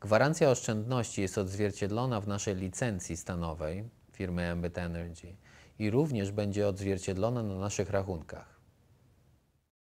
Gwarancja oszczędności jest odzwierciedlona w naszej licencji stanowej firmy Ambit Energy i również będzie odzwierciedlona na naszych rachunkach.